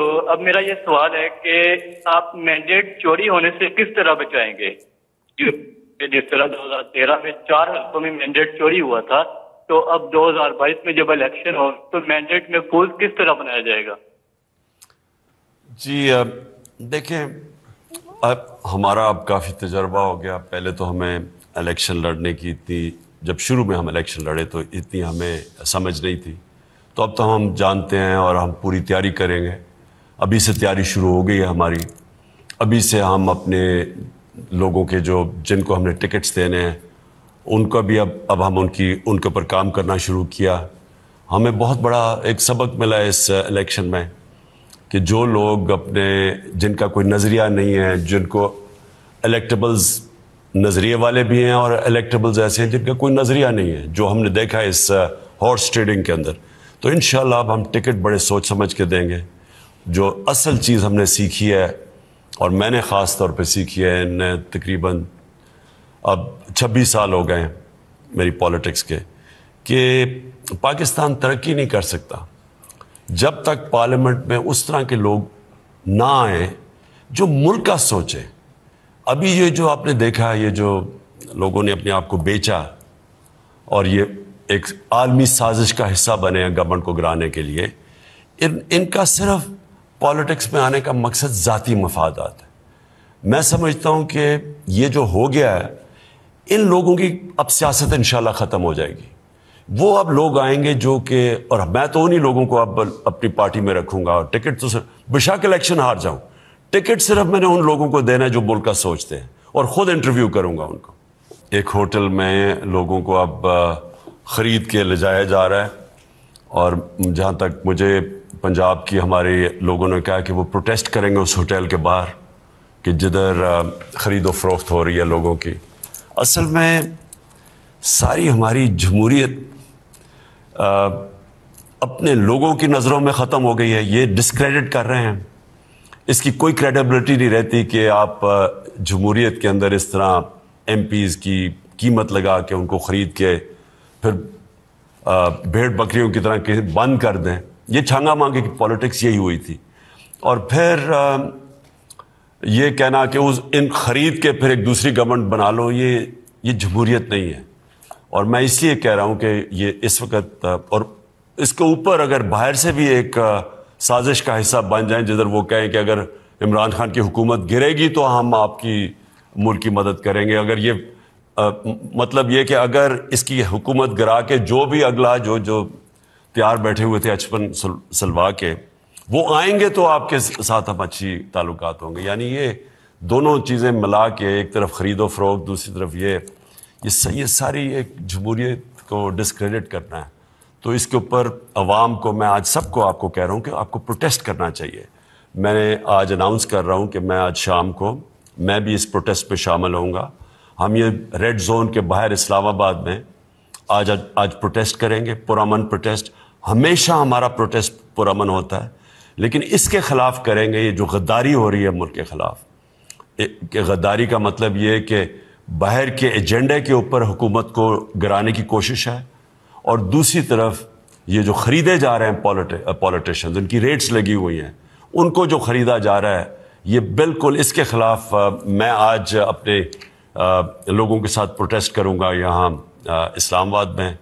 तो अब मेरा ये सवाल है कि आप मैंडेट चोरी होने से किस तरह बचाएँगे? जिस तरह 2013 में चार हल्कों में मैंडेट चोरी हुआ था तो अब 2022 में जब इलेक्शन हो तो मैंडेट में फूल किस तरह बनाया जाएगा? जी देखें अब हमारा अब काफ़ी तजर्बा हो गया। पहले तो हमें इलेक्शन लड़ने की इतनी, जब शुरू में हम इलेक्शन लड़े तो इतनी हमें समझ नहीं थी। तो अब तो हम जानते हैं और हम पूरी तैयारी करेंगे। अभी से तैयारी शुरू हो गई है हमारी। अभी से हम अपने लोगों के जो, जिनको हमने टिकट्स देने हैं, उनका भी अब अब हम उनकी, उनके ऊपर काम करना शुरू किया। हमें बहुत बड़ा एक सबक मिला इस इलेक्शन में कि जो लोग अपने, जिनका कोई नज़रिया नहीं है, जिनको इलेक्टेबल्स नज़रिए वाले भी हैं और इलेक्टेबल्स ऐसे हैं जिनका कोई नज़रिया नहीं है, जो हमने देखा है इस हॉर्स ट्रेडिंग के अंदर। तो इन अब हम टिकट बड़े सोच समझ के देंगे। जो असल चीज़ हमने सीखी है और मैंने ख़ास तौर पे सीखी है इन तकरीबन अब 26 साल हो गए मेरी पॉलिटिक्स के, कि पाकिस्तान तरक्की नहीं कर सकता। जब तक पार्लियामेंट में उस तरह के लोग ना आए, जो मुल्क का सोचें। अभी ये जो आपने देखा, ये जो लोगों ने अपने आप को बेचा और ये एक आलमी साजिश का हिस्सा बने हैं गवर्नमेंट को गिराने के लिए, इन, इनका सिर्फ़ पॉलिटिक्स में आने का मकसद ज़ाती मफादात है। मैं समझता हूँ कि ये जो हो गया है, इन लोगों की अब सियासत इंशाल्लाह ख़त्म हो जाएगी। वो अब लोग आएँगे जो कि, और मैं तो उन्हीं लोगों को अब अपनी पार्टी में रखूँगा और टिकट तो सिर्फ़ बेशक इलेक्शन हार जाऊँ। टिकट सिर्फ़ मैंने उन लोगों को देना है जो मुल्क का सोचते हैं और ख़ुद इंटरव्यू करूँगा उनको। एक होटल में लोगों को अब ख़रीद के ले जाया जा रहा है और जहाँ तक मुझे पंजाब की हमारे लोगों ने कहा कि वो प्रोटेस्ट करेंगे उस होटल के बाहर, कि जिधर ख़रीदो फरोख्त हो रही है लोगों की। असल में सारी हमारी जमहूरीत अपने लोगों की नज़रों में ख़त्म हो गई है, ये डिस्क्रेडिट कर रहे हैं। इसकी कोई क्रेडिबिलिटी नहीं रहती कि आप जमहूरीत के अंदर इस तरह एम की कीमत लगा के उनको ख़रीद के फिर भेड़ बकरियों की तरह बंद कर दें। ये छांगा मांगे की पॉलिटिक्स यही हुई थी। और फिर ये कहना कि उस इन खरीद के फिर एक दूसरी गवर्नमेंट बना लो ये ये जमहूरियत नहीं है। और मैं इसलिए कह रहा हूँ कि ये इस वक्त और इसके ऊपर अगर बाहर से भी एक साजिश का हिस्सा बन जाए जिधर वो कहें कि अगर इमरान खान की हुकूमत गिरेगी तो हम आपकी मुल्क की मदद करेंगे। अगर ये आ, मतलब ये कि अगर इसकी हुकूमत गिरा के जो भी अगला जो जो तैयार बैठे हुए थे अचपन सलवा के। वो आएँगे तो आपके साथ हम अच्छी ताल्लुक होंगे। यानी ये दोनों चीज़ें मिला के, एक तरफ़ ख़रीदो फ़रोख्त दूसरी तरफ़ ये ये सही सारी एक जमहूरियत को डिसक्रेडिट करना है। तो इसके ऊपर अवाम को मैं आज सबको आपको कह रहा हूँ कि आपको प्रोटेस्ट करना चाहिए। मैंने आज अनाउंस कर रहा हूँ कि मैं आज शाम को, मैं भी इस प्रोटेस्ट पे शामिल होऊँगा। हम ये रेड जोन के बाहर इस्लामाबाद में आज आज प्रोटेस्ट करेंगे, पुरामन प्रोटेस्ट हमेशा हमारा प्रोटेस्ट पुरामन होता है, लेकिन इसके ख़िलाफ़ करेंगे ये जो गद्दारी हो रही है मुल्क के ख़िलाफ़। कि गद्दारी का मतलब ये कि बाहर के एजेंडे के ऊपर हुकूमत को गिराने की कोशिश है, और दूसरी तरफ़ ये जो ख़रीदे जा रहे हैं पॉलिटिशन उनकी रेट्स लगी हुई हैं, उनको जो ख़रीदा जा रहा है, ये बिल्कुल इसके ख़िलाफ़ मैं आज अपने लोगों के साथ प्रोटेस्ट करूँगा यहाँ इस्लामाबाद में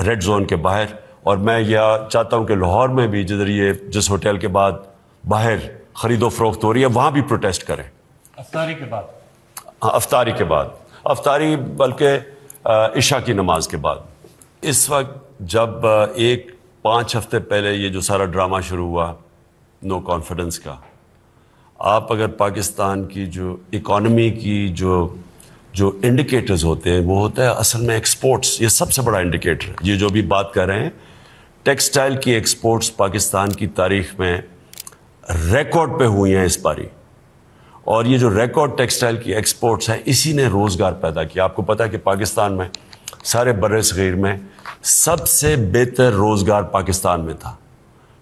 रेड जोन के बाहर। और मैं यह चाहता हूँ कि लाहौर में भी जिधर ये जिस होटल के बाद बाहर ख़रीदो फरोख्त हो रही है वहाँ भी प्रोटेस्ट करें। अफ्तारी के बाद? हाँ अफ्तारी के बाद। अफ्तारी बल्कि इशा की नमाज़ के बाद। इस वक्त जब एक पाँच हफ़्ते पहले ये जो सारा ड्रामा शुरू हुआ नो कॉन्फिडेंस का आप अगर पाकिस्तान की जो इकॉनमी की जो जो इंडिकेटर्स होते हैं वो होता है असल में एक्सपोर्ट्स ये सबसे बड़ा इंडिकेटर ये जो भी बात कर रहे हैं टेक्सटाइल की एक्सपोर्ट्स पाकिस्तान की तारीख में रिकॉर्ड पे हुई हैं इस बारी। और ये जो रिकॉर्ड टेक्सटाइल की एक्सपोर्ट्स हैं, इसी ने रोज़गार पैदा किया। आपको पता है कि पाकिस्तान में, सारे बर सग़ीर में, सबसे बेहतर रोज़गार पाकिस्तान में था।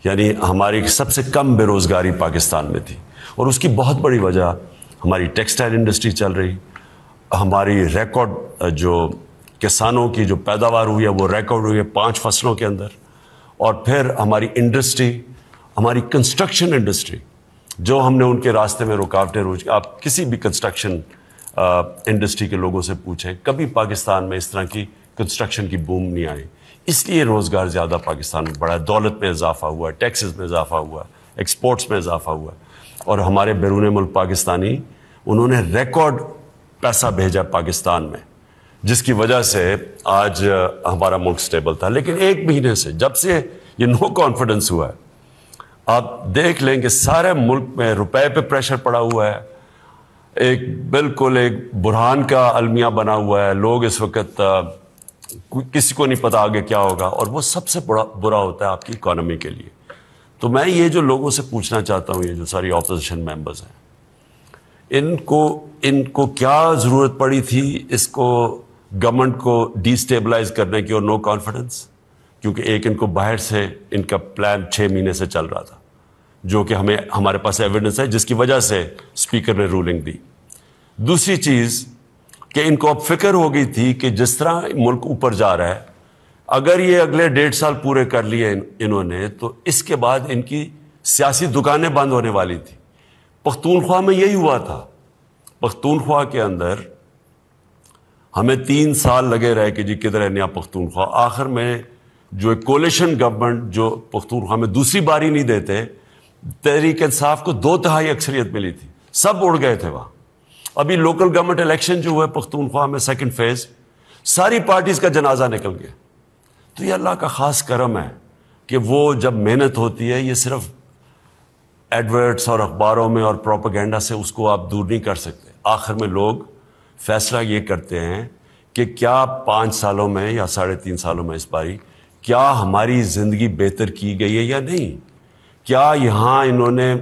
यानी हमारी सबसे कम बेरोज़गारी पाकिस्तान में थी। और उसकी बहुत बड़ी वजह, हमारी टेक्सटाइल इंडस्ट्री चल रही। हमारी रिकॉर्ड जो किसानों की जो पैदावार हुई है, वो रिकॉर्ड हुई है पाँच फ़सलों के अंदर। और फिर हमारी इंडस्ट्री, हमारी कंस्ट्रक्शन इंडस्ट्री जो हमने उनके रास्ते में रुकावटें रोज, आप किसी भी कंस्ट्रक्शन इंडस्ट्री के लोगों से पूछें, कभी पाकिस्तान में इस तरह की कंस्ट्रक्शन की बूम नहीं आई। इसलिए रोज़गार ज़्यादा पाकिस्तान में बढ़ा दौलत में इजाफा हुआ टैक्सेस में इजाफा हुआ एक्सपोर्ट्स में इजाफा हुआ। और हमारे बैरून मुल्क पाकिस्तानी, उन्होंने रिकॉर्ड पैसा भेजा पाकिस्तान में। जिसकी वजह से आज हमारा मुल्क स्टेबल था। लेकिन एक महीने से, जब से ये नो कॉन्फिडेंस हुआ है, आप देख लेंगे सारे मुल्क में रुपए पे प्रेशर पड़ा हुआ है। एक, बिल्कुल एक बुरहान का अलमिया बना हुआ है। लोग इस वक्त किसी को नहीं पता आगे क्या होगा। और वो सबसे बड़ा बुरा होता है आपकी इकोनॉमी के लिए। तो मैं ये जो लोगों से पूछना चाहता हूँ, ये जो सारी ऑपोजिशन मेंबर्स हैं, इनको इनको क्या ज़रूरत पड़ी थी? इसको गवर्नमेंट को डिस्टेबलाइज करने की और नो कॉन्फिडेंस क्योंकि एक इनको बाहर से इनका प्लान छः महीने से चल रहा था जो कि हमें हमारे पास एविडेंस है जिसकी वजह से स्पीकर ने रूलिंग दी। दूसरी चीज़ कि इनको अब फ़िक्र हो गई थी कि जिस तरह मुल्क ऊपर जा रहा है अगर ये अगले डेढ़ साल पूरे कर लिए इन, इन्होंने तो इसके बाद इनकी सियासी दुकानें बंद होने वाली थी। पख्तूनख्वा में यही हुआ था। पख्तूनख्वा के अंदर हमें तीन साल लगे रहे कि जी किधर है नया पख्तूनख्वा। आखिर में जो एक कोलेशन गवर्नमेंट जो पख्तूनख्वा में दूसरी बारी नहीं देते, तहरीक इंसाफ को दो तिहाई अक्सरियत मिली थी। सब उड़ गए थे वहाँ। अभी लोकल गवर्नमेंट इलेक्शन जो हुए पख्तूनख्वा में सेकेंड फ़ेज़ सारी पार्टीज़ का जनाजा निकल गया। तो ये अल्लाह का खास करम है कि वो जब मेहनत होती है, ये सिर्फ़ एडवर्ट्स और अखबारों में और प्रोपागेंडा से उसको आप दूर नहीं कर सकते। आखिर में लोग फैसला ये करते हैं कि क्या पाँच सालों में या साढ़े तीन सालों में इस बारी, क्या हमारी ज़िंदगी बेहतर की गई है या नहीं? क्या यहाँ इन्होंने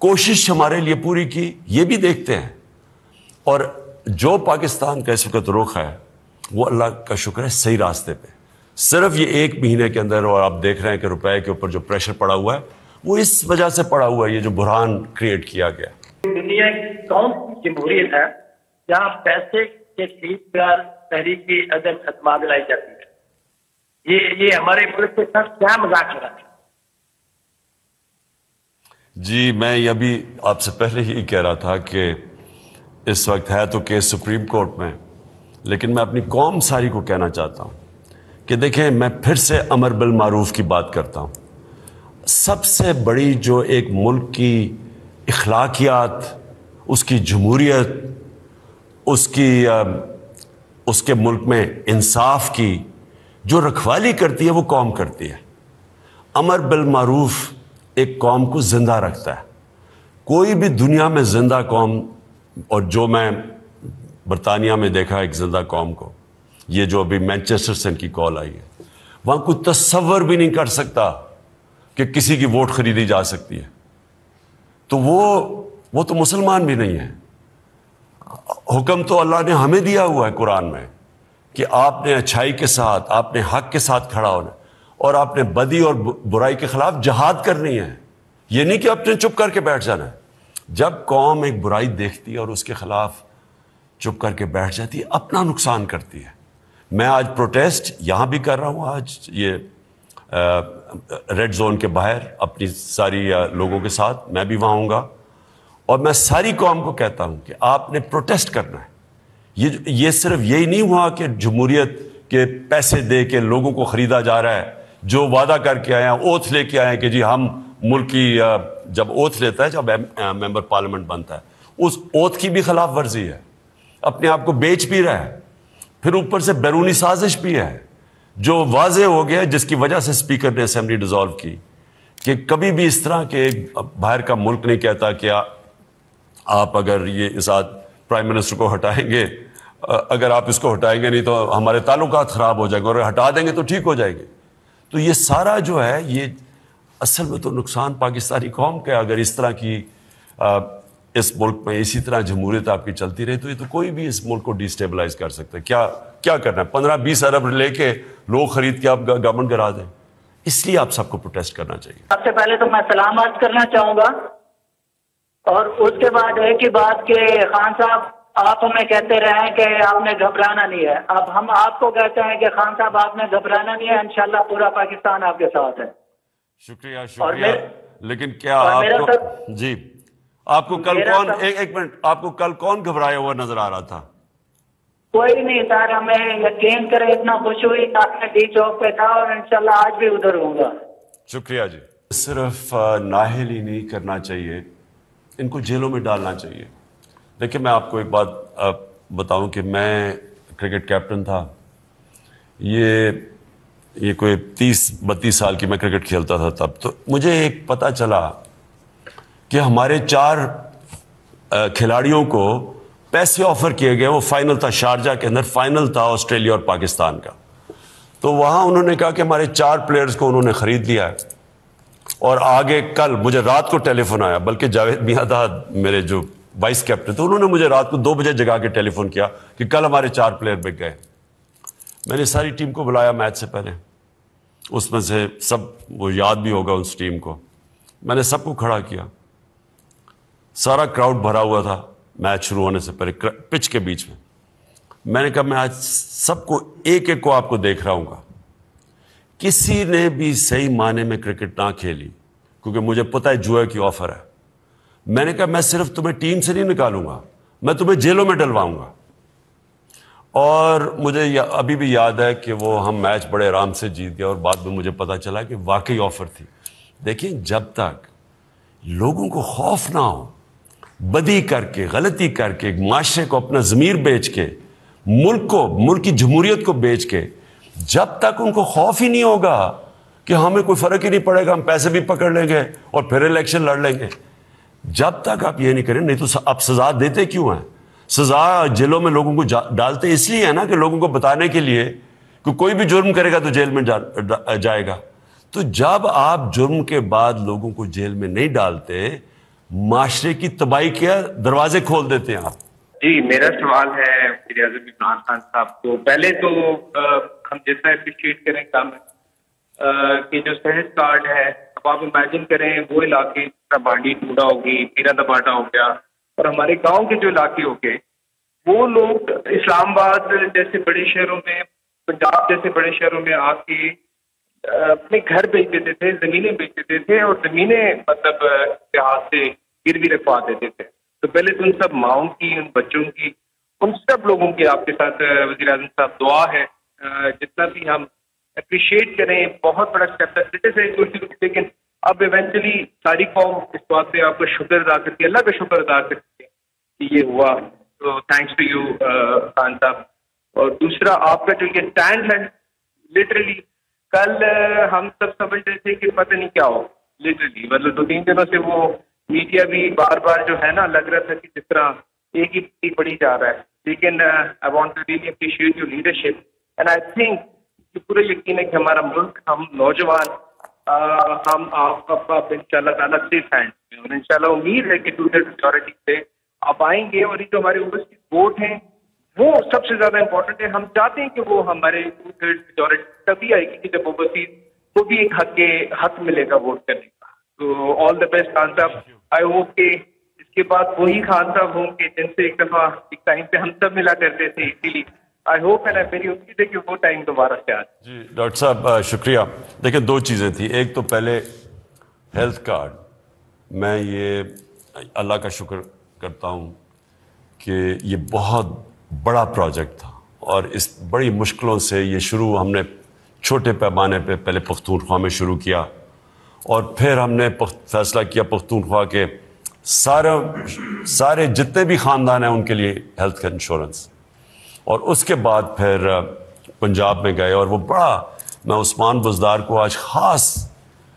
कोशिश हमारे लिए पूरी की? ये भी देखते हैं। और जो पाकिस्तान का इस वक्त रुख है, वो अल्लाह का शुक्र है सही रास्ते पे। सिर्फ़ ये एक महीने के अंदर, और आप देख रहे हैं कि रुपए के ऊपर जो प्रेशर पड़ा हुआ है, वो इस वजह से पड़ा हुआ है, ये जो बुरहान क्रिएट किया गया। दुनिया कौन जमहूरियत है जहाँ पैसे के खरीद पर तहरीक की अदम अतमाद लाई जाती है। ये ये हमारे मुल्क के साथ क्या मज़ाक हो? रहा है जी, मैं ये भी आपसे पहले ही कह रहा था कि इस वक्त है तो केस सुप्रीम कोर्ट में, लेकिन मैं अपनी कौम सारी को कहना चाहता हूँ कि देखें, मैं फिर से अमर बिल मारूफ की बात करता हूँ। सबसे बड़ी जो एक मुल्क की अखलाकियात उसकी जमहूरियत उसकी उसके मुल्क में इंसाफ की जो रखवाली करती है, वो कौम करती है। अमर बिल मारूफ एक कौम को ज़िंदा रखता है। कोई भी दुनिया में ज़िंदा कौम, और जो मैं बरतानिया में देखा एक ज़िंदा कौम को, ये जो अभी मैनचेस्टर से इनकी कॉल आई है, वहाँ कोई तस्वर भी नहीं कर सकता कि किसी की वोट खरीदी जा सकती है। तो वो वो तो मुसलमान भी नहीं है। हुक्म तो अल्लाह ने हमें दिया हुआ है कुरान में कि आपने अच्छाई के साथ, आपने हक के साथ खड़ा होना और आपने बदी और बुराई के खिलाफ जहाद करनी है। ये नहीं कि आपने चुप करके बैठ जाना है। जब कौम एक बुराई देखती है और उसके खिलाफ चुप करके बैठ जाती है, अपना नुकसान करती है। मैं आज प्रोटेस्ट यहाँ भी कर रहा हूँ, आज ये रेड जोन के बाहर अपनी सारी लोगों के साथ मैं भी वहाँ आऊँगा। और मैं सारी कौम को कहता हूँ कि आपने प्रोटेस्ट करना है। ये ये सिर्फ़ यही नहीं हुआ कि जमहूरियत के पैसे दे के लोगों को खरीदा जा रहा है, जो वादा करके आए हैं, ओथ लेके आए हैं कि जी हम मुल्क की जब ओथ लेता है, जब मेंबर पार्लियामेंट बनता है, उस ओथ की भी खिलाफ वर्जी है। अपने आप को बेच भी रहा है, फिर ऊपर से बैरूनी साजिश भी है, जो वाज हो गया जिसकी वजह से स्पीकर ने असेंबली डिजॉल्व की, कि कभी भी इस तरह के बाहर का मुल्क नहीं कहता कि आप अगर ये इस प्राइम मिनिस्टर को हटाएँगे अगर आप इसको हटाएँगे नहीं तो हमारे ताल्लुक ख़राब हो जाएँगे और हटा देंगे तो ठीक हो जाएँगे। तो ये सारा जो है, ये असल में तो नुकसान पाकिस्तानी कौम का अगर इस तरह की इस मुल्क में इसी तरह जमहूरियत आपकी चलती रही तो ये तो कोई भी इस मुल्क को डिस्टेबलाइज कर सकता है। क्या क्या करना है? पंद्रह बीस अरब लेके लोग खरीद के आप गवर्नमेंट करा दें। इसलिए आप सबको प्रोटेस्ट करना चाहिए। सबसे पहले तो मैं सलाम अर्ज़ करना चाहूँगा। और उसके बाद एक ही बात के खान साहब आप हमें कहते रहे कि आपने घबराना नहीं है। अब हम आपको कहते हैं कि खान साहब आपने घबराना नहीं है। इंशाल्लाह पूरा पाकिस्तान आपके साथ है। शुक्रिया शुक्रिया। लेकिन क्या आपको सर- जी। आपको कल कौन सर- एक एक मिनट। आपको कल कौन घबराया हुआ नज़र आ रहा था? कोई नहीं सर हमें यकीन करें इतना खुश हुई आपने डी चौक पे था और इंशाल्लाह आज भी उधर होऊँगा। शुक्रिया जी। सिर्फ़ नाहिल ही नहीं करना चाहिए। इनको जेलों में डालना चाहिए। देखिए मैं आपको एक बात अ, बताऊँ कि मैं क्रिकेट कैप्टन था। ये ये कोई तीस बत्तीस साल की मैं क्रिकेट खेलता था तब। तो मुझे एक पता चला कि हमारे चार खिलाड़ियों को पैसे ऑफ़र किए गए वो फाइनल था शारजा के अंदर फाइनल था ऑस्ट्रेलिया और पाकिस्तान का। तो वहाँ उन्होंने कहा कि हमारे चार प्लेयर्स को उन्होंने खरीद लिया है। और आगे कल मुझे रात को टेलीफोन आया, बल्कि जावेद मियाँ था मेरे जो वाइस कैप्टन थे, उन्होंने मुझे रात को दो बजे जगा के टेलीफोन किया कि कल हमारे चार प्लेयर बिक गए। मैंने सारी टीम को बुलाया मैच से पहले। उसमें से सब, वो याद भी होगा उस टीम को। मैंने सबको खड़ा किया। सारा क्राउड भरा हुआ था मैच शुरू होने से पहले, पिच के बीच में। मैंने कहा, मैं आज सबको एक एक को आपको देख रहा हूँ किसी ने भी सही माने में क्रिकेट ना खेली क्योंकि मुझे पता है जुए की ऑफ़र है। मैंने कहा मैं सिर्फ़ तुम्हें टीम से नहीं निकालूँगा मैं तुम्हें जेलों में डलवाऊँगा। और मुझे या, अभी भी याद है कि वो हम मैच बड़े आराम से जीत गए और बाद में मुझे पता चला कि वाकई ऑफ़र थी। देखिए जब तक लोगों को खौफ ना हो बदी करके गलती करके माशरे को अपना ज़मीर बेच के मुल्क को मुल्क की जमहूरियत को बेच के जब तक उनको खौफ ही नहीं होगा कि हमें कोई फ़र्क ही नहीं पड़ेगा हम पैसे भी पकड़ लेंगे और फिर इलेक्शन लड़ लेंगे। जब तक आप ये नहीं करें नहीं तो आप सजा देते क्यों हैं? सजा जेलों में लोगों को डालते इसलिए है ना कि लोगों को बताने के लिए कि कोई भी जुर्म करेगा तो जेल में जा, जाएगा। तो जब आप जुर्म के बाद लोगों को जेल में नहीं डालते माशरे की तबाही के दरवाजे खोल देते हैं आप। जी मेरा सवाल है आज़म इमरान खान साहब को। पहले तो अ, हम जितना अप्रिशिएट करें कम कि जो सेहत कार्ड है अब आप इमेजिन करें वो इलाके जिस बांडी टूडा होगी पीरा दबाटा हो गया और हमारे गाँव के जो इलाके हो गए वो लोग इस्लामाबाद जैसे बड़े शहरों में पंजाब जैसे बड़े शहरों में आके अपने घर बेच देते थे जमीनें बेच देते थे और जमीनें मतलब इतिहास से गिरवी रखवा देते थे। तो पहले तो उन सब माओं की, उन बच्चों की, उन सब लोगों की आपके साथ वजी अजम साहब दुआ है। जितना भी हम अप्रिशिएट करें, बहुत बड़ा स्टेप है। क्रिटिसाइज लेकिन अब इवेंचुअली सारी कौम इस बात पे आपका शुक्र अदा करती है, अल्लाह का शुक्र अदा करती है कि ये हुआ। तो थैंक्स टू यू खान साहब। और दूसरा, आपका जो ये स्टैंड है लिटरली कल हम सब समझ रहे थे कि पता नहीं क्या हो। लिटरली मतलब दो तीन दिनों से वो मीडिया भी बार बार जो है ना लग रहा था कि जिस तरह एक ही पड़ी जा रहा है। लेकिन I want to really appreciate your leadership and I think कि पूरा यकीन है कि हमारा मुल्क, हम नौजवान हम आप इंशाल्लाह ताला सेफ़ हैंड में और इंशाल्लाह उम्मीद है कि टू मेजोरिटी से आप आएँगे और ये जो हमारे ओवरसीज वोट हैं, वो सबसे ज़्यादा इम्पोर्टेंट है। हम चाहते हैं कि वो हमारे टू थर्ड मेजोरिटी तभी आएगी कि जब ओवरसीज को भी एक हक के, हक मिलेगा वोट करने का तो ऑल द बेस्ट खान साहब आई होप के इसके बाद वही खान साहब होंगे जिनसे एक दफ़ा, एक टाइम पे हम सब मिला करते थे इसीलिए। आई होप एंड मेरी उम्मीद है कि वो टाइम दोबारा से जी, डॉक्टर साहब शुक्रिया। देखिए, दो चीज़ें थी। एक तो पहले हेल्थ कार्ड मैं ये, अल्लाह का शुक्र करता हूँ कि ये बहुत बड़ा प्रोजेक्ट था और इस बड़ी मुश्किलों से ये शुरू हमने छोटे पैमाने पे पहले पख्तूनख्वा में शुरू किया। और फिर हमने फैसला किया पख्तूनख्वा के सारे सारे जितने भी ख़ानदान हैं उनके लिए हेल्थ का इंश्योरेंस और उसके बाद फिर पंजाब में गए और वो बड़ा, मैं उस्मान बुजदार को आज ख़ास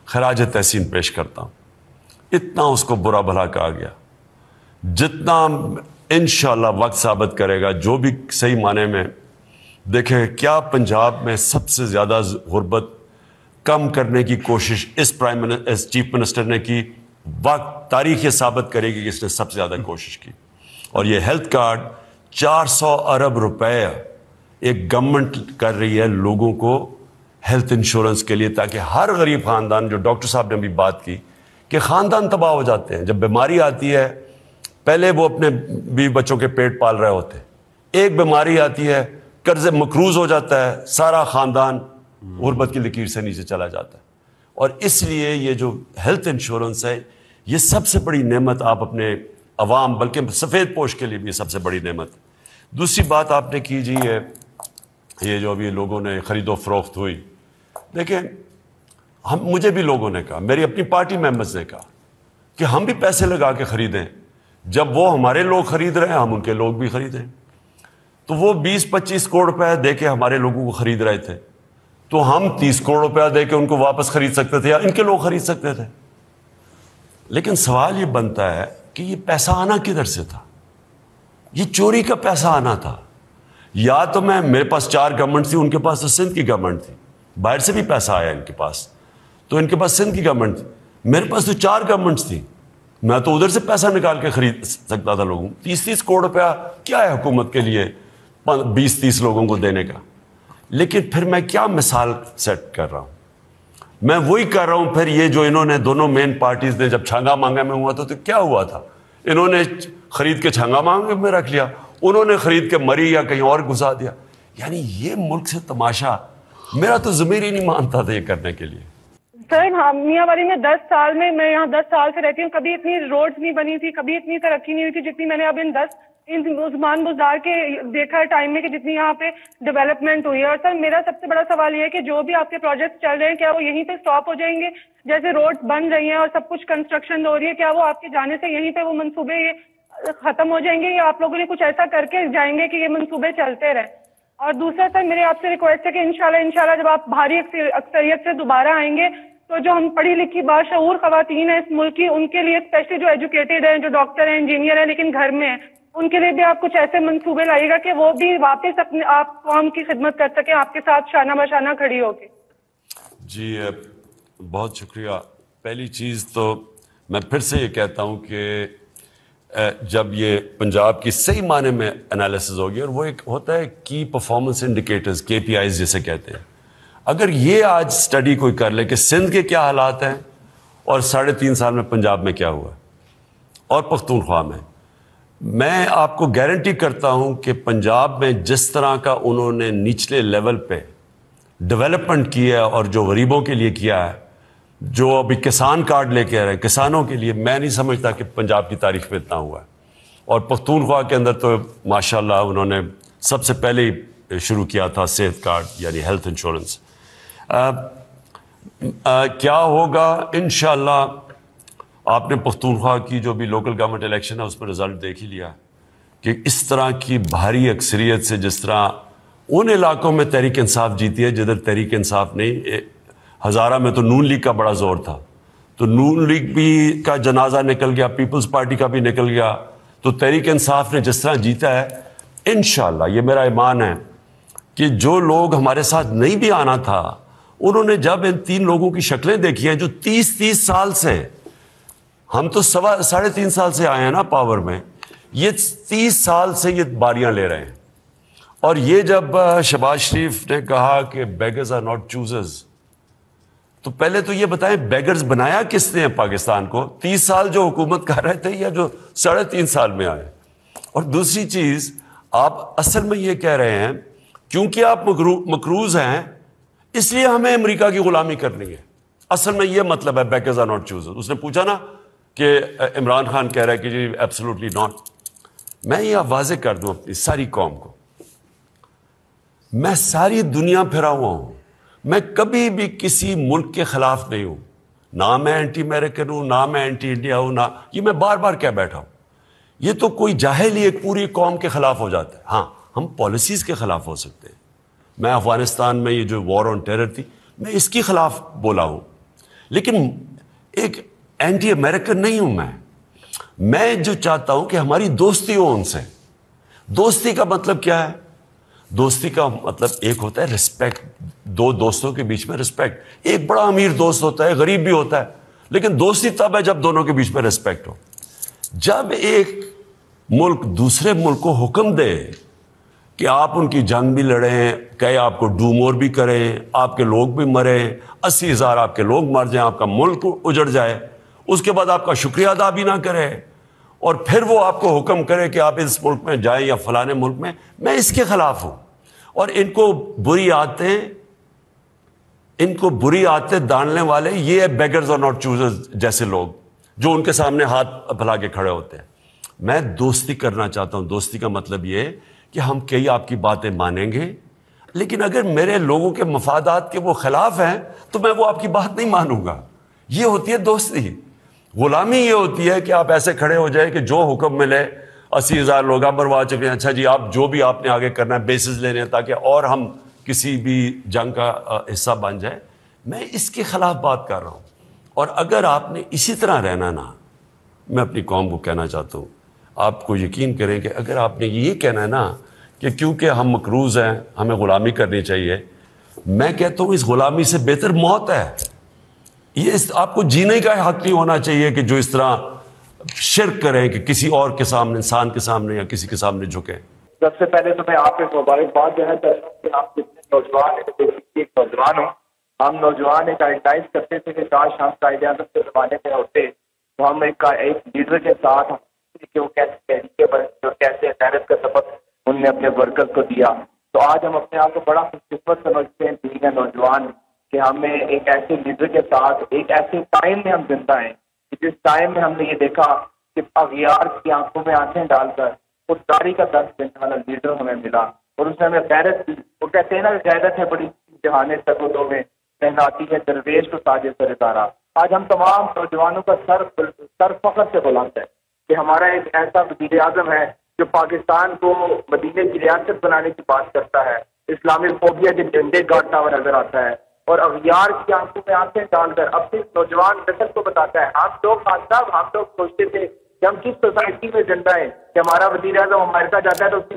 खराज तहसीन पेश करता हूँ। इतना उसको बुरा भला कहा गया। जितना इन वक्त साबित करेगा, जो भी सही माने में देखें, क्या पंजाब में सबसे ज़्यादा गुर्बत कम करने की कोशिश इस प्राइम इस चीफ मिनिस्टर ने की। वक्त, तारीख ये साबित करेगी कि इसने सबसे ज़्यादा कोशिश की। और ये हेल्थ कार्ड 400 अरब रुपए एक गवर्नमेंट कर रही है लोगों को हेल्थ इंश्योरेंस के लिए, ताकि हर गरीब खानदान, जो डॉक्टर साहब ने भी बात की, कि खानदान तबाह हो जाते हैं। जब बीमारी आती है, पहले वो अपने बीवी बच्चों के पेट पाल रहे होते एक बीमारी आती है, कर्ज मकरूज हो जाता है, सारा खानदान गुर्बत की लकीर से नीचे चला जाता है। और इसलिए ये जो हेल्थ इंश्योरेंस है, ये सबसे बड़ी नेमत आप अपने अवाम, बल्कि सफ़ेद पोश के लिए भी सबसे बड़ी नेमत दूसरी बात आपने की जी है ये जो अभी लोगों ने ख़रीदो फरोख्त हुई। देखें हम, मुझे भी लोगों ने कहा, मेरी अपनी पार्टी मेंबर्स ने कहा कि हम भी पैसे लगा के ख़रीदें। जब वो हमारे लोग ख़रीद रहे हैं, हम उनके लोग भी ख़रीदें। तो वो 20-25 करोड़ रुपया दे के हमारे लोगों को ख़रीद रहे थे। तो हम 30 करोड़ रुपया दे के उनको वापस ख़रीद सकते थे या इनके लोग ख़रीद सकते थे। लेकिन सवाल ये बनता है कि ये पैसा आना किधर से था? ये चोरी का पैसा आना था। या तो मैं, मेरे पास चार गवर्नमेंट थी, उनके पास तो सिंध की गवर्नमेंट थी। बाहर से भी पैसा आया इनके पास। तो इनके पास सिंध की गवर्नमेंट थी। मेरे पास तो चार गवर्नमेंट्स थी। मैं तो उधर से पैसा निकाल के खरीद सकता था लोगों तीस तीस करोड़ रुपया क्या है हुकूमत के लिए? बीस तीस लोगों को देने का। लेकिन फिर मैं क्या मिसाल सेट कर रहा हूँ? मैं वही कर रहा हूँ, फिर ये जो इन्होंने दोनों मेन पार्टीज़ ने जब छांगा मांगा, में हुआ था तो क्या हुआ था? इन्होंने खरीद के छांगा मांगे में रख लिया, उन्होंने खरीद के मरी या कहीं और घुसा दिया। यानी ये मुल्क से तमाशा, मेरा तो जमीर ही नहीं मानता था ये करने के लिए। सर हाँ मियाँवाली में दस साल में मैं यहाँ दस साल से रहती हूँ, कभी इतनी रोड्स नहीं बनी थी, कभी इतनी तरक्की नहीं हुई थी जितनी मैंने अब इन दस इन उस्मान बुजदार के देखा टाइम में कि जितनी यहाँ पे डेवलपमेंट हुई है। और सर, मेरा सबसे बड़ा सवाल ये है कि जो भी आपके प्रोजेक्ट चल रहे हैं, क्या वो यहीं पे स्टॉप हो जाएँगे? जैसे रोड बन रही हैं और सब कुछ कंस्ट्रक्शन हो रही है, क्या वो आपके जाने से यहीं पे वो मनसूबे ये खत्म हो जाएँगे या आप लोगों ने कुछ ऐसा करके जाएँगे कि ये मनसूबे चलते रहे? और दूसरा सर, मेरे आपसे रिक्वेस्ट है कि इंशाल्लाह इनशाला जब आप भारी अक्सरियत से दोबारा आएँगे तो जो हम पढ़ी लिखी बाशूर खातन है इस मुल्क की, उनके लिए स्पेशली जो एजुकेटेड है, जो डॉक्टर है इंजीनियर है, लेकिन घर में है उनके लिए भी आप कुछ ऐसे मंसूबे लाइएगा कि वो भी वापस अपने आप कौम की खिदमत कर सके, आपके साथ शाना बशाना खड़ी होके। जी बहुत शुक्रिया। पहली चीज़ तो मैं फिर से ये कहता हूँ कि जब ये पंजाब की सही माने में एनालिसिस होगी और वो एक होता है की performance indicators K P Is जिसे कहते हैं। अगर ये आज स्टडी कोई कर ले कि सिंध के क्या हालात हैं और साढ़े तीन साल में पंजाब में क्या हुआ और पख्तूनख्वा में मैं आपको गारंटी करता हूँ कि पंजाब में जिस तरह का उन्होंने निचले लेवल पे डेवलपमेंट किया है और जो गरीबों के लिए किया है, जो अभी किसान कार्ड लेके आ रहे हैं, किसानों के लिए, मैं नहीं समझता कि पंजाब की तारीख में इतना हुआ है। और पख्तूनख्वा के अंदर तो माशाल्लाह उन्होंने सबसे पहले ही शुरू किया था सेहत कार्ड यानी हेल्थ इंश्योरेंस क्या होगा? इन आपने पख्तूनख्वा की जो भी लोकल गवर्नमेंट इलेक्शन है उस पर रिज़ल्ट देख ही लिया कि इस तरह की भारी अक्सरियत से जिस तरह उन इलाकों में तहरीक इंसाफ जीती है, जिधर तहरीक इंसाफ नहीं हज़ारा में तो नून लीग का बड़ा ज़ोर था। तो नून लीग भी का जनाजा निकल गया पीपल्स पार्टी का भी निकल गया। तो तहरीक इंसाफ ने जिस तरह जीता है इन ये मेरा ईमान है कि जो लोग हमारे साथ नहीं भी आना था, उन्होंने जब इन तीन लोगों की शक्लें देखी हैं, जो तीस तीस साल से हम तो सवा, साढ़े तीन साल से आए हैं ना पावर में। ये तीस साल से ये बारियाँ ले रहे हैं। और ये जब शबाज शरीफ ने कहा कि बेगर्स आर नॉट चूजर्स तो पहले तो ये बताएँ बेगर्स बनाया किसने है पाकिस्तान को? तीस साल जो हुकूमत कर रहे थे या जो साढ़े तीन साल में आए? और दूसरी चीज़, आप असल में ये कह रहे हैं, क्योंकि आप मकरूज हैं, इसलिए हमें अमेरिका की गुलामी करनी है। असल में यह मतलब है बैकर्स आर नॉट चूज़ उसने पूछा ना कि इमरान खान कह रहा है कि जी एब्सोल्युटली नॉट मैं ये वाजे कर दूँ अपनी सारी कौम को। मैं सारी दुनिया फिरा हुआ हूँ। मैं कभी भी किसी मुल्क के खिलाफ नहीं हूँ। ना मैं एंटी अमेरिकन हूँ, ना मैं एंटी इंडिया हूँ, ना, ये मैं बार बार क्या बैठा हूँ। ये तो कोई जाहिल ही एक पूरी कौम के खिलाफ हो जाता है। हाँ हम पॉलिसीज़ के खिलाफ हो सकते हैं। मैं अफ़गानिस्तान में ये जो वॉर ऑन टेरर थी, मैं इसके खिलाफ बोला हूँ। लेकिन एक एंटी अमेरिकन नहीं हूँ मैं। मैं जो चाहता हूँ कि हमारी दोस्ती हो उनसे। दोस्ती का मतलब क्या है? दोस्ती का मतलब एक होता है रिस्पेक्ट दो दोस्तों के बीच में रिस्पेक्ट एक बड़ा अमीर दोस्त होता है, गरीब भी होता है, लेकिन दोस्ती तब है जब दोनों के बीच में रिस्पेक्ट हो। जब एक मुल्क दूसरे मुल्क को हुक्म दे कि आप उनकी जंग भी लड़ें, कहे आपको डूमोर भी करें, आपके लोग भी मरें, अस्सी हज़ार आपके लोग मर जाएँ, आपका मुल्क उजड़ जाए उसके बाद आपका शुक्रिया अदा भी ना करे और फिर वो आपको हुक्म करे कि आप इस मुल्क में जाएँ या फलाने मुल्क में। मैं इसके खिलाफ हूँ। और इनको बुरी आदतें, इनको बुरी आदतें डालने वाले, ये बेगर्स और नॉट चूजर्स जैसे लोग, जो उनके सामने हाथ फैला के खड़े होते हैं। मैं दोस्ती करना चाहता हूँ। दोस्ती का मतलब ये कि हम कई आपकी बातें मानेंगे, लेकिन अगर मेरे लोगों के मफादात के वो खिलाफ हैं तो मैं वो आपकी बात नहीं मानूँगा। ये होती है दोस्ती। गुलामी ये होती है कि आप ऐसे खड़े हो जाए कि जो हुक्म मिले, अस्सी हज़ार लोग आप मरवा चुके हैं। अच्छा जी, आप जो भी आपने आगे करना है बेसिस लेने हैं ताकि और हम किसी भी जंग का हिस्सा बन जाए। मैं इसके खिलाफ बात कर रहा हूँ। और अगर आपने इसी तरह रहना ना, मैं अपनी कौम को कहना चाहता हूँ, आपको यकीन करें कि अगर आपने ये कहना है ना कि क्योंकि हम मकरूज़ हैं, हमें ग़ुलामी करनी चाहिए, मैं कहता हूँ इस ग़ुलामी से बेहतर मौत है। ये इस, आपको जीने का हक नहीं होना चाहिए कि जो इस तरह शिरक करें कि किसी और के सामने इंसान के सामने या किसी के सामने झुके। सबसे पहले तो मैं आपके मुबारकबाद चाहता हूँ कि आप जितने नौजवान एक नौजवान हो। हम नौजवान एक आइडेंटाइज करते थे कि काश हम कायदे आज़म के जमाने में होते तो हम एक एक लीडर के साथ वो कैसे तहरीके पर कैसे गैरत का सबक उनने अपने वर्कर्स को दिया। तो आज हम अपने आप को बड़ा खुशकिस्मत समझते हैं दीन नौजवान कि हमें एक ऐसे लीडर के साथ, एक ऐसे टाइम में हम ज़िंदा हैं कि जिस टाइम में हमने ये देखा कि अगियार की आँखों में आँखें डालकर उस दारी का दर्द देने वाला लीडर हमें मिला। और उसने हमें गैरत दी वो कहते हैं ना, गैरत है बड़ी जहाने सकोदों में पहनाती है दरवेश को साजे सरदारा आज हम तमाम नौजवानों का सर सर फखर से बुलंद है कि हमारा एक ऐसा वज़ीर आज़म है जो पाकिस्तान को मदीने की रियासत बनाने की बात करता है। इस्लामिक फोबिया के झंडे गाड़ता हुआ नज़र आता है। और अगियार की आँखों में आँखें डालकर अपने नौजवान नस्ल को बताता है। हम लोग साहब हम लोग सोचते थे कि हम किस सोसाइटी में ज़िंदा है कि हमारा वज़ीर अजम अमेरिका जाता है तो उसकी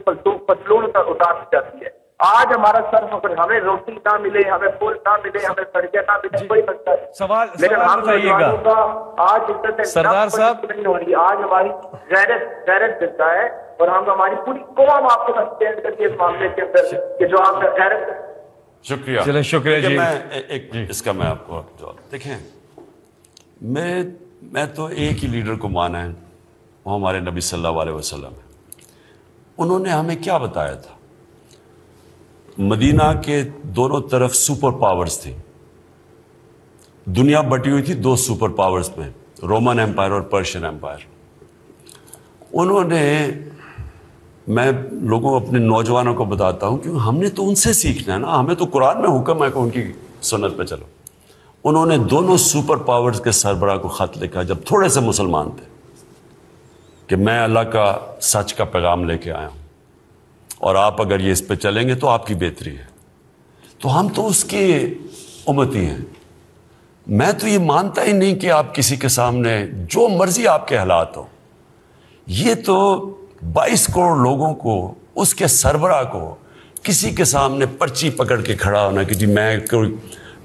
पतलून उतार दी जाती है। आज हमारा सर पकड़ हमें रोटी ना मिले हमें पुल ना मिले हमें सड़कें ना मिले कोई मसला सवाल लेकिन हम बताइएगा आज इज़्ज़त सरदार साहब। नहीं हो रही। आज हमारी गैरत गैरत ज़िंदा है और हम हमारी पूरी कौम आपको स्टैंड करती है इस मामले के अंदर कि जो आपका गैरत शुक्रिया। चलिए शुक्रिया जी। मैं एक जी। इसका मैं आपको जवाब देखें। मैं मैं तो एक ही लीडर को माना है वो हमारे नबी सल्लल्लाहु अलैहि वसल्लम है। उन्होंने हमें क्या बताया था? मदीना के दोनों तरफ़ सुपर पावर्स थी। दुनिया बटी हुई थी दो सुपर पावर्स में रोमन एम्पायर और पर्शियन एम्पायर। उन्होंने मैं लोगों अपने नौजवानों को बताता हूँ क्योंकि हमने तो उनसे सीखना है ना। हमें तो कुरान में हुक्म है कि उनकी सुनत पे चलो। उन्होंने दोनों सुपर पावर्स के सरबराह को ख़त लिखा जब थोड़े से मुसलमान थे कि मैं अल्लाह का सच का पैगाम लेके आया हूँ। और आप अगर ये इस पर चलेंगे तो आपकी बेहतरी है। तो हम तो उसके उमती हैं। मैं तो ये मानता ही नहीं कि आप किसी के सामने जो मर्ज़ी आपके हालात हो। ये तो 22 करोड़ लोगों को, उसके सरबरा को किसी के सामने पर्ची पकड़ के खड़ा होना कि जी मैं कोई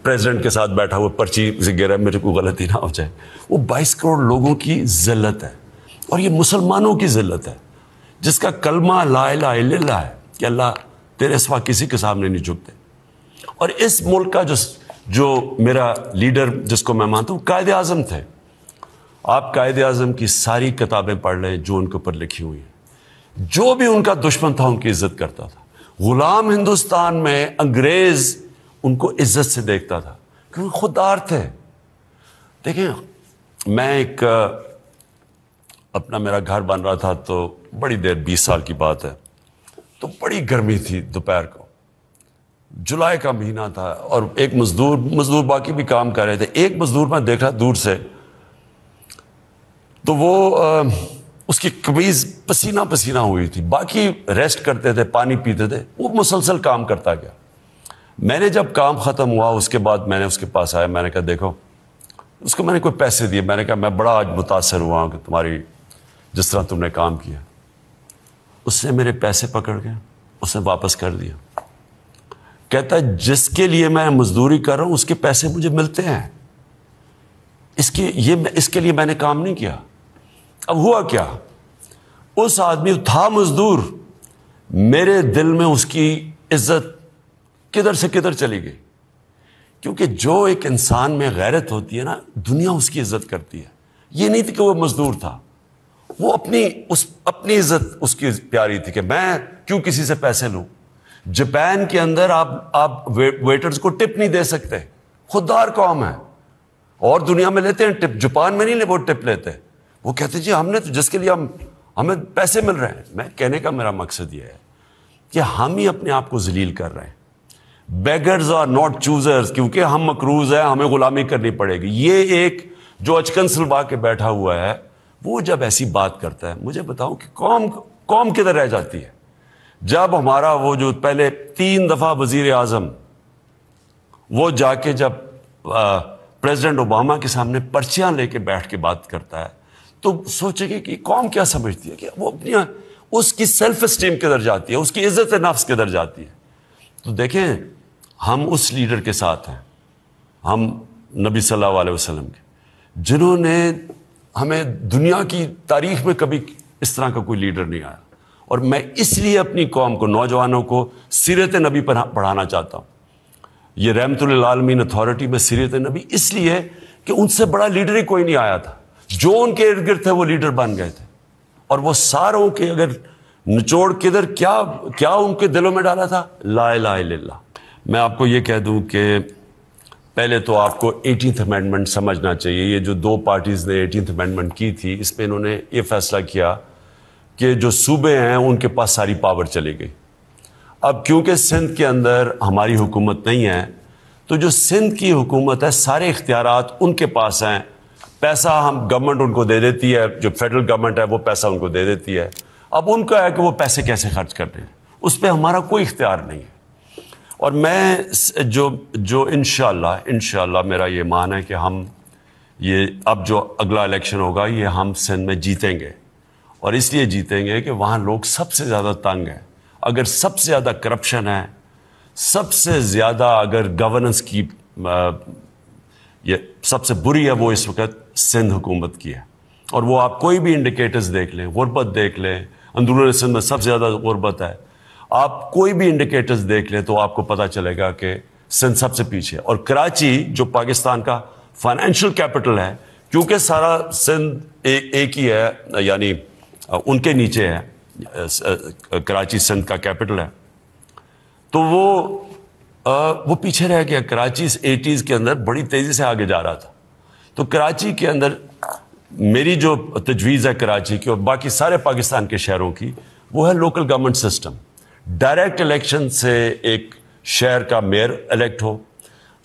प्रेसिडेंट के साथ बैठा हुआ पर्ची से गिरा, मेरे को गलती ना हो जाए। वो 22 करोड़ लोगों की जिल्लत है और ये मुसलमानों की जिल्लत है, जिसका कलमा ला ला है कि अल्लाह तेरे सिवा किसी के सामने नहीं झुकते। और इस मुल्क का जो जो मेरा लीडर जिसको मैं मानता हूँ, कायद आज़म थे। आप कायद आज़म की सारी किताबें पढ़ लें जो उनके ऊपर लिखी हुई हैं। जो भी उनका दुश्मन था उनकी इज़्ज़त करता था। गुलाम हिंदुस्तान में अंग्रेज़ उनको इज़्ज़त से देखता था क्योंकि खुददार थे। देखें मैं एक अपना मेरा घर बन रहा था तो बड़ी देर बीस साल की बात है। तो बड़ी गर्मी थी दोपहर को। जुलाई का महीना था और एक मजदूर मजदूर बाकी भी काम कर रहे थे। एक मजदूर मैं देखा दूर से। तो वो आ, उसकी कमीज पसीना पसीना हुई थी। बाकी रेस्ट करते थे, पानी पीते थे। वो मुसलसल काम करता गया। मैंने जब काम ख़त्म हुआ, उसके बाद मैंने उसके पास आया। मैंने कहा, देखो, उसको मैंने कोई पैसे दिए। मैंने कहा, मैं बड़ा आज मुतासर हुआ हूँ कि तुम्हारी, जिस तरह तुमने काम किया। उसने मेरे पैसे पकड़ के उसने वापस कर दिया। कहता है, जिसके लिए मैं मजदूरी कर रहा हूँ, उसके पैसे मुझे मिलते हैं। इसके, ये इसके लिए मैंने काम नहीं किया। अब हुआ क्या? उस आदमी था मजदूर। मेरे दिल में उसकी इज़्ज़त किधर से किधर चली गई? क्योंकि जो एक इंसान में गैरत होती है ना दुनिया उसकी इज़्ज़त करती है। ये नहीं थी कि वो मजदूर था। वो अपनी उस अपनी इज़्ज़त उसकी प्यारी थी कि मैं क्यों किसी से पैसे लूँ? जापान के अंदर आप आप वे, वेटर्स को टिप नहीं दे सकते। खुददार कौम है। और दुनिया में लेते हैं टिप। जापान में नहीं ले वो टिप लेते वो कहते, जी, हमने तो जिसके लिए हम, हमें पैसे मिल रहे हैं। मैं कहने का मेरा मकसद ये है कि हम ही अपने आप को जलील कर रहे हैं। बेगर्स आर नॉट चूजर्स क्योंकि हम मकरूज हैं, हमें गुलामी करनी पड़ेगी। ये एक, जो अचकन सलवा के बैठा हुआ है, वो जब ऐसी बात करता है, मुझे बताओ कि कौम कौम किधर रह जाती है? जब हमारा वो जो पहले तीन दफ़ा वज़ीर आज़म, वो जाके जब प्रेसिडेंट ओबामा के सामने पर्चियाँ लेके बैठ के बात करता है तो सोचेगी कि कौम क्या समझती है? कि वो अपनी, उसकी सेल्फ स्टीम किधर जाती है? उसकी इज़्ज़त नफ्स किधर जाती है? तो देखें, हम उस लीडर के साथ हैं। हम नबी सल्लल्लाहु अलैहि वसल्लम के। जिन्होंने हमें दुनिया की तारीख में कभी इस तरह का कोई लीडर नहीं आया। और मैं इसलिए अपनी कौम को, नौजवानों को सीरत नबी पर पढ़ाना चाहता हूँ। ये रहमतुल्लामीन अथॉरिटी में सीरत नबी इसलिए कि उनसे बड़ा लीडर ही कोई नहीं आया था। जो उनके इर्द गिर्द थे, वो लीडर बन गए थे। और वो सारों के अगर निचोड़ किधर, क्या क्या उनके दिलों में डाला था? ला ला ला मैं आपको ये कह दूँ कि पहले तो आपको एटीनथ अमेंडमेंट समझना चाहिए। ये जो दो पार्टीज़ ने एटीनथ अमेंडमेंट की थी इसमें इन्होंने ये फैसला किया कि जो सूबे हैं, उनके पास सारी पावर चली गई। अब क्योंकि सिंध के अंदर हमारी हुकूमत नहीं है तो जो सिंध की हुकूमत है, सारे इख्तियार उनके पास हैं। पैसा हम गवर्नमेंट उनको दे देती है जो फेडरल गवर्नमेंट है वो पैसा उनको दे देती है। अब उनका है कि वो पैसे कैसे खर्च कर हैं उस पर हमारा कोई इख्तियार नहीं है। और मैं जो जो इन इनशाला मेरा ये मान है कि हम ये अब जो अगला इलेक्शन होगा ये हम सिंध में जीतेंगे। और इसलिए जीतेंगे कि वहाँ लोग सबसे ज़्यादा तंग हैं। अगर सबसे ज़्यादा करप्शन है सबसे ज़्यादा अगर गवर्नेंस की आ, ये सबसे बुरी है वो इस वक्त सिंध हुकूमत की है। और वो आप कोई भी इंडिकेटर्स देख लें गुरबत देख लें अंदरून सिंध में सबसे ज़्यादा गुरबत है। आप कोई भी इंडिकेटर्स देख लें तो आपको पता चलेगा कि सिंध सबसे पीछे और कराची जो पाकिस्तान का फाइनेंशियल कैपिटल है क्योंकि सारा सिंध एक ही है यानी उनके नीचे है कराची सिंध का कैपिटल है। तो वो आ, वो पीछे रह गया। कराची एटीज़ के अंदर बड़ी तेज़ी से आगे जा रहा था। तो कराची के अंदर मेरी जो तजवीज़ है कराची की और बाकी सारे पाकिस्तान के शहरों की, वो है local government system direct election से एक शहर का मेयर इलेक्ट हो।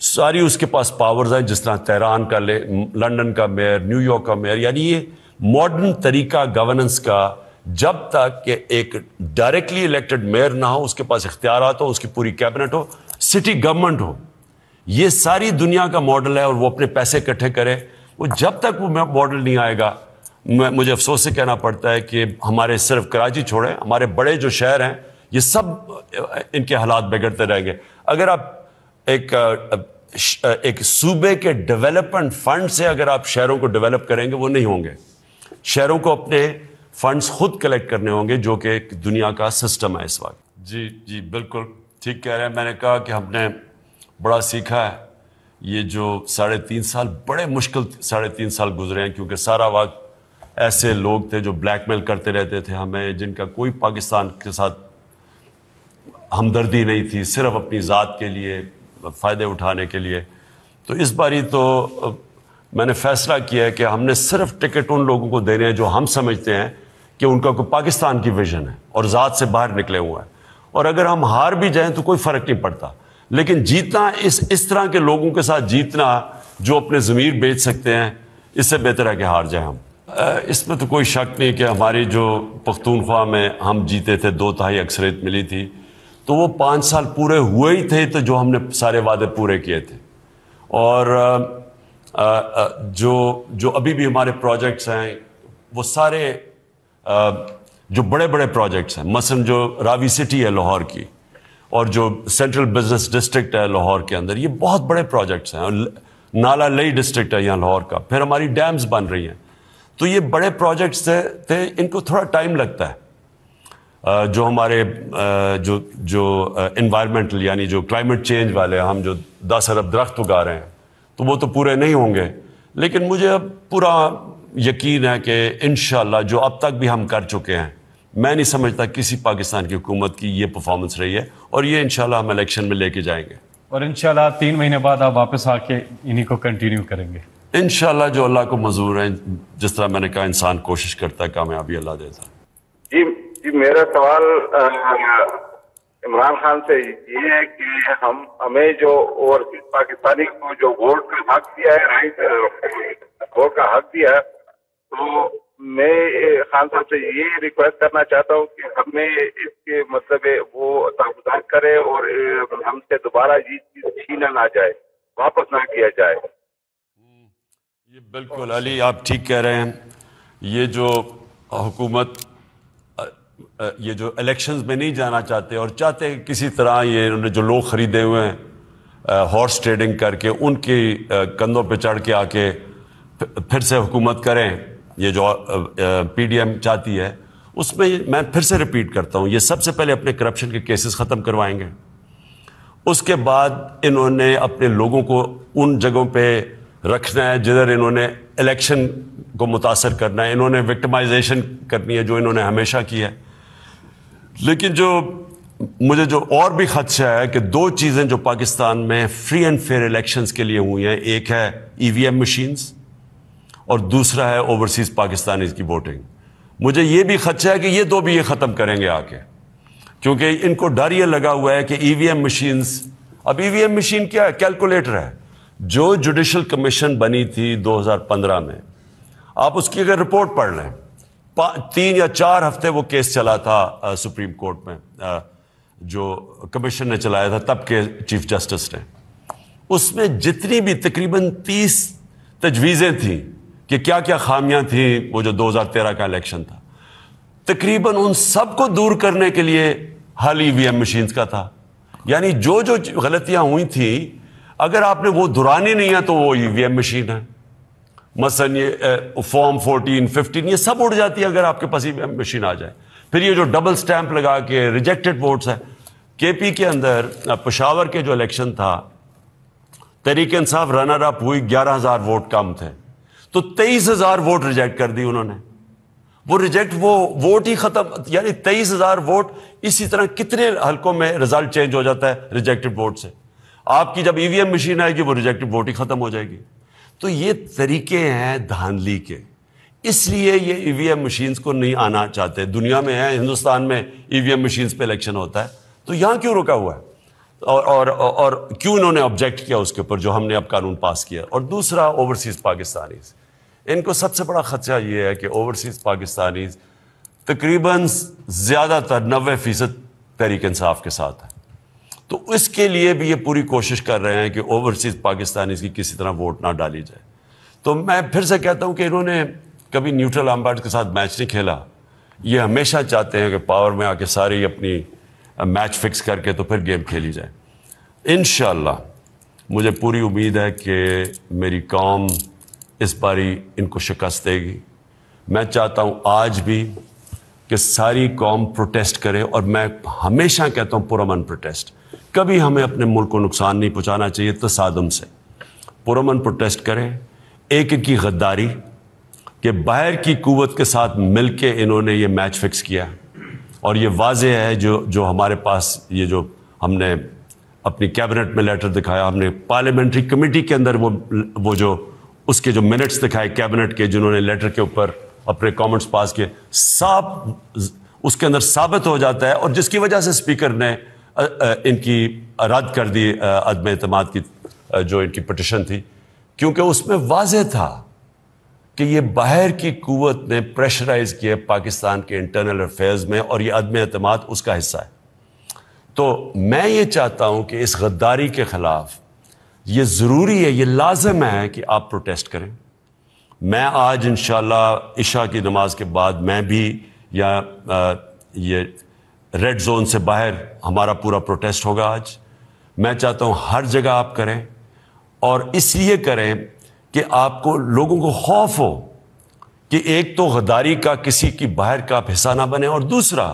सारी उसके पास पावर्स हैं, जिस तरह तेहरान का ले, लंदन का मेयर न्यूयॉर्क का मेयर यानी ये मॉडर्न तरीका गवर्नेंस का, जब तक कि एक डायरेक्टली इलेक्टेड मेयर ना हो, उसके पास इख्तियार हो, उसकी पूरी कैबिनेट हो सिटी गवर्नमेंट हो। ये सारी दुनिया का मॉडल है और वो अपने पैसे इकट्ठे करे। वो जब तक वो मॉडल नहीं आएगा, मैं, मुझे अफसोस से कहना पड़ता है कि हमारे सिर्फ़ कराची छोड़ें, हमारे बड़े जो शहर हैं, ये सब इनके हालात बिगड़ते रहेंगे। अगर आप एक एक सूबे के डेवलपमेंट फंड से अगर आप शहरों को डेवलप करेंगे, वो नहीं होंगे। शहरों को अपने फंड्स खुद कलेक्ट करने होंगे, जो कि दुनिया का सिस्टम है इस वक्त। जी जी, बिल्कुल ठीक कह रहे हैं। मैंने कहा कि हमने बड़ा सीखा है। ये जो साढ़े तीन साल, बड़े मुश्किल साढ़े तीन साल गुजरे हैं, क्योंकि सारा वक्त ऐसे लोग थे जो ब्लैकमेल करते रहते थे हमें, जिनका कोई पाकिस्तान के साथ हमदर्दी नहीं थी, सिर्फ़ अपनी ज़ात के लिए, फ़ायदे उठाने के लिए। तो इस बारी तो मैंने फैसला किया है कि हमने सिर्फ़ टिकट उन लोगों को देने हैं जो हम समझते हैं कि उनका कोई पाकिस्तान की विजन है और ज़ात से बाहर निकले हुए हैं। और अगर हम हार भी जाएँ तो कोई फ़र्क नहीं पड़ता। लेकिन जीतना, इस इस तरह के लोगों के साथ जीतना जो अपने ज़मीर बेच सकते हैं, इससे बेहतर है कि हार जाए हम। इसमें तो कोई शक नहीं कि हमारी जो पख्तूनख्वा में हम जीते थे, दो तहाई अक्सरियत मिली थी तो वो पाँच साल पूरे हुए ही थे तो जो हमने सारे वादे पूरे किए थे। और जो जो अभी भी हमारे प्रोजेक्ट्स हैं, वो सारे जो बड़े बड़े प्रोजेक्ट्स हैं, मसलन जो रावी सिटी है लाहौर की और जो सेंट्रल बिज़नेस डिस्ट्रिक्ट है लाहौर के अंदर ये बहुत बड़े प्रोजेक्ट्स हैं। नाला लई डिस्ट्रिक्ट है यहाँ लाहौर का। फिर हमारी डैम्स बन रही हैं। तो ये बड़े प्रोजेक्ट्स थे, थे इनको थोड़ा टाइम लगता है। जो हमारे जो जो इन्वायरमेंटल यानी जो क्लाइमेट चेंज वाले हम जो दस अरब दरख्त उगा रहे हैं तो वो तो पूरे नहीं होंगे। लेकिन मुझे अब पूरा यकीन है कि इन जो अब तक भी हम कर चुके हैं मैं नहीं समझता किसी पाकिस्तान की हुकूमत की ये परफॉर्मेंस रही है और ये इन हम इलेक्शन में लेके जाएँगे। और इंशाल्लाह तीन महीने बाद आप वापस आके इन्हीं को कंटिन्यू करेंगे। इन जो अल्लाह को मंजूर है जिस तरह मैंने कहा इंसान कोशिश करता है कामयाबी अल्लाह देता जी जी मेरा सवाल इमरान खान से ये है कि हम हमें जो ओवरसीज पाकिस्तानी को जो वोट का हक दिया है राइट वोट का हक दिया है तो मैं खान साहब से ये रिक्वेस्ट करना चाहता हूँ कि हमें इसके मतलब वो ताबदार करे और हमसे दोबारा ये चीज़ छीना ना जाए, वापस ना किया जाए। ये बिल्कुल, अली, आप ठीक कह रहे हैं। ये जो हुकूमत ये जो इलेक्शंस में नहीं जाना चाहते और चाहते हैं किसी तरह ये उन्होंने जो लोग खरीदे हुए हैं हॉर्स ट्रेडिंग करके, उनके कंधों पे चढ़ के आके फिर से हुकूमत करें। ये जो पीडीएम चाहती है, उसमें मैं फिर से रिपीट करता हूँ, ये सबसे पहले अपने करप्शन के केसेस ख़त्म करवाएँगे। उसके बाद इन्होंने अपने लोगों को उन जगहों पे रखना है, जिधर इन्होंने इलेक्शन को मुतासर करना है, इन्होंने विक्टमाइजेशन करनी है, जो इन्होंने हमेशा की है। लेकिन जो, मुझे जो और भी खदशा है कि दो चीज़ें जो पाकिस्तान में फ्री एंड फेयर इलेक्शंस के लिए हुई हैं, एक है ईवीएम मशीन्स और दूसरा है ओवरसीज पाकिस्तानी की वोटिंग मुझे ये भी खदशा है कि ये दो भी ये ख़त्म करेंगे आके। क्योंकि इनको डर ये लगा हुआ है कि ईवीएम मशीन्स अब ईवीएम मशीन क्या है? कैलकुलेटर है। जो जुडिशल कमीशन बनी थी 2015 में आप उसकी अगर रिपोर्ट पढ़ लें तीन या चार हफ़्ते वो केस चला था आ, सुप्रीम कोर्ट में आ, जो कमीशन ने चलाया था तब के चीफ जस्टिस ने। उसमें जितनी भी तकरीबन तीस तजवीज़ें थी कि क्या क्या खामियाँ थी वो जो 2013 का इलेक्शन था। तकरीबन उन सबको दूर करने के लिए हल ईवीएम मशीन का था। यानी जो जो गलतियाँ हुई थी अगर आपने वो दुरानी नहीं है तो वो ईवीएम मशीन है। मसन ये फॉर्म 14, 15 ये सब उड़ जाती है अगर आपके पास ईवीएम मशीन आ जाए। फिर ये जो डबल स्टैंप लगा के रिजेक्टेड वोट्स है। केपी के अंदर पेशावर के जो इलेक्शन था तरीके इंसाफ रनर अप हुई ग्यारह हज़ार वोट कम थे। तो तेईस हज़ार वोट रिजेक्ट कर दी उन्होंने। वो रिजेक्ट, वो वोट ही खत्म, यानी तेईस हज़ार वोट इसी तरह कितने हलकों में रिज़ल्ट चेंज हो जाता है रिजेक्टेड वोट से। आपकी जब ईवीएम मशीन आएगी, वो रिजेक्टेड वोट ही खत्म हो जाएगी। तो ये तरीके हैं धांधली के। इसलिए ये ईवीएम मशीन्स को नहीं आना चाहते। दुनिया में है, हिंदुस्तान में ईवीएम मशीन्स पे इलेक्शन होता है। तो यहाँ क्यों रुका हुआ है? और और और क्यों इन्होंने ऑब्जेक्ट किया उसके ऊपर, जो हमने अब कानून पास किया? और दूसरा ओवरसीज पाकिस्तानी इनको सबसे बड़ा खदशा ये है कि ओवरसीज पाकिस्तानी तकरीबन ज़्यादातर नबे फ़ीसद तहरीक इंसाफ के साथ है। तो इसके लिए भी ये पूरी कोशिश कर रहे हैं कि ओवरसीज पाकिस्तानी की किसी तरह वोट ना डाली जाए। तो मैं फिर से कहता हूँ कि इन्होंने कभी न्यूट्रल अम्बार्ड के साथ मैच नहीं खेला। ये हमेशा चाहते हैं कि पावर में आके सारी अपनी मैच फिक्स करके तो फिर गेम खेली जाए। इन मुझे पूरी उम्मीद है कि मेरी कौम इस बारी इनको शिकस्त देगी। मैं चाहता हूँ आज भी कि सारी कौम प्रोटेस्ट करे और मैं हमेशा कहता हूँ पुरमन प्रोटेस्ट। कभी हमें अपने मुल्क को नुकसान नहीं पहुंचाना चाहिए तो सादम से। पुरमन प्रोटेस्ट करें, एक की गद्दारी कि बाहर की कुवत के साथ मिलके इन्होंने ये मैच फिक्स किया। और ये वाज है जो जो हमारे पास ये जो हमने अपनी कैबिनेट में लेटर दिखाया, हमने पार्लियामेंट्री कमेटी के अंदर वो वो जो उसके जो मिनट्स दिखाए कैबिनेट के, जिन्होंने लेटर के ऊपर अपने कमेंट्स पास किए, साफ़, उसके अंदर साबित हो जाता है और जिसकी वजह से स्पीकर ने इनकी रद्द कर दी अदम अतमाद की जो इनकी पटिशन थी। क्योंकि उसमें वाज था कि ये बाहर की कुत ने प्रेशराइज किया पाकिस्तान के इंटरनल अफेयर्स में और ये अदम अतमाद उसका हिस्सा है। तो मैं ये चाहता हूँ कि इस गद्दारी के खिलाफ ये ज़रूरी है ये लाजम है कि आप प्रोटेस्ट करें। मैं आज इन इशा की नमाज़ के बाद मैं भी या आ, ये रेड जोन से बाहर हमारा पूरा प्रोटेस्ट होगा आज। मैं चाहता हूँ हर जगह आप करें और इसलिए करें कि आपको लोगों को खौफ हो कि एक तो गदारी का किसी की बाहर का आप हिस्सा ना बने और दूसरा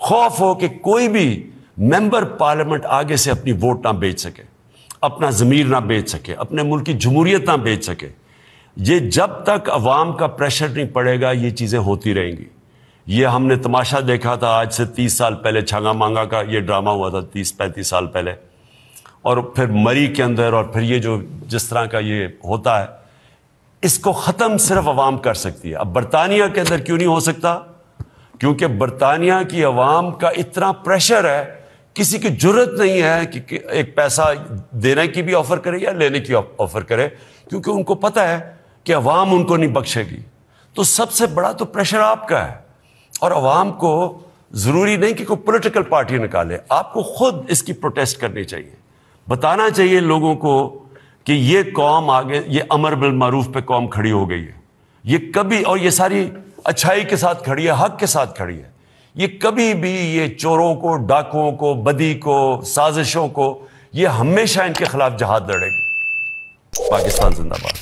खौफ हो कि कोई भी मेंबर पार्लियामेंट आगे से अपनी वोट ना बेच सके। अपना ज़मीर ना बेच सके, अपने मुल्क की जमहूरियत ना बेच सके। ये जब तक अवाम का प्रेशर नहीं पड़ेगा, ये चीज़ें होती रहेंगी। ये हमने तमाशा देखा था, आज से तीस साल पहले छांगा मांगा का ये ड्रामा हुआ था, तीस पैंतीस साल पहले। और फिर मरी के अंदर, और फिर ये जो जिस तरह का ये होता है, इसको ख़त्म सिर्फ़ अवाम कर सकती है। अब बरतानिया के अंदर क्यों नहीं हो सकता? क्योंकि बरतानिया की अवाम का इतना प्रेशर है किसी की ज़रूरत नहीं है कि, एक पैसा देने की भी ऑफ़र करे या लेने की ऑफ़र करे क्योंकि उनको पता है कि अवाम उनको नहीं बख्शेगी। तो सबसे बड़ा तो प्रेशर आपका है। और अवाम को ज़रूरी नहीं कि कोई पॉलिटिकल पार्टी निकाले। आपको खुद इसकी प्रोटेस्ट करनी चाहिए। बताना चाहिए लोगों को कि ये कौम आगे ये अमर बिल मारूफ पे कौम खड़ी हो गई है। ये कभी और ये सारी अच्छाई के साथ खड़ी है हक के साथ खड़ी है। ये कभी भी ये चोरों को, डाकुओं को, बदी को, साजिशों को, ये हमेशा इनके खिलाफ जहाद लड़ेगी। पाकिस्तान जिंदाबाद।